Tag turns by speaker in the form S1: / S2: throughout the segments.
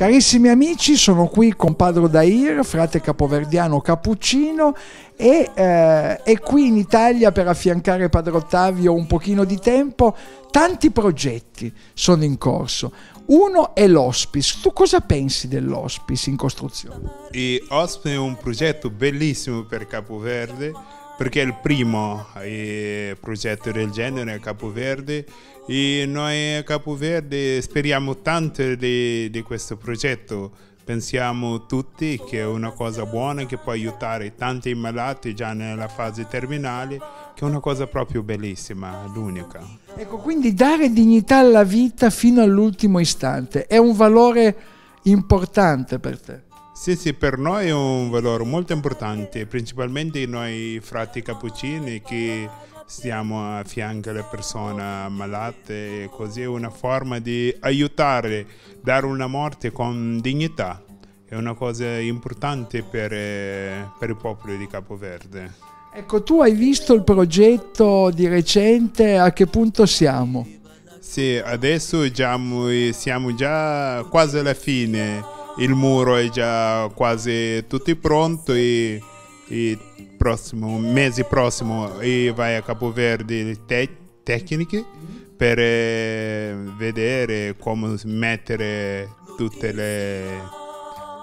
S1: Carissimi amici, sono qui con Padre Dair, frate capoverdiano cappuccino e eh, è qui in Italia per affiancare Padre Ottavio un pochino di tempo. Tanti progetti sono in corso. Uno è l'hospice. Tu cosa pensi dell'hospice in costruzione?
S2: L'hospice è un progetto bellissimo per Capoverde perché è il primo eh, progetto del genere a Capoverde e noi a Capoverde speriamo tanto di, di questo progetto pensiamo tutti che è una cosa buona che può aiutare tanti malati già nella fase terminale, che è una cosa proprio bellissima, l'unica.
S1: Ecco, quindi dare dignità alla vita fino all'ultimo istante è un valore importante per te.
S2: Sì, sì, per noi è un valore molto importante, principalmente noi frati cappuccini che stiamo a fianco alle persone malate, così è una forma di aiutare, dare una morte con dignità. È una cosa importante per, per il popolo di Capoverde.
S1: Ecco, tu hai visto il progetto di recente, a che punto siamo?
S2: Sì, adesso siamo già quasi alla fine il muro è già quasi tutto pronto e, e prossimo, mese prossimo e vai a Capoverde te, tecniche per eh, vedere come mettere tutte le,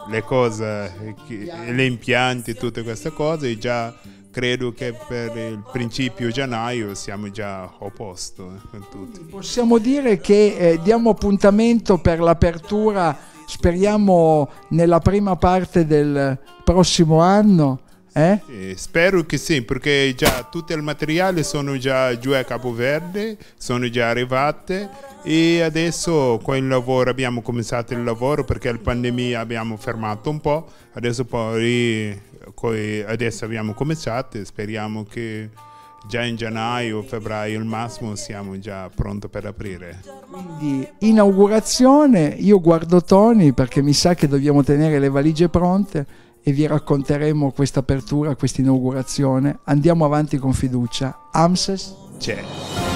S2: le cose, gli impianti, tutte queste cose. E già credo che per il principio gennaio siamo già a posto eh, con tutto.
S1: Possiamo dire che eh, diamo appuntamento per l'apertura speriamo nella prima parte del prossimo anno. Eh?
S2: Sì, spero che sì, perché già tutto il materiale sono già giù a Capoverde, sono già arrivate e adesso con il lavoro abbiamo cominciato il lavoro perché la pandemia abbiamo fermato un po', adesso poi adesso abbiamo cominciato e speriamo che già in gennaio, febbraio il massimo siamo già pronti per aprire.
S1: Quindi inaugurazione, io guardo Tony perché mi sa che dobbiamo tenere le valigie pronte e vi racconteremo questa apertura, questa inaugurazione. Andiamo avanti con fiducia. Amses
S2: c'è.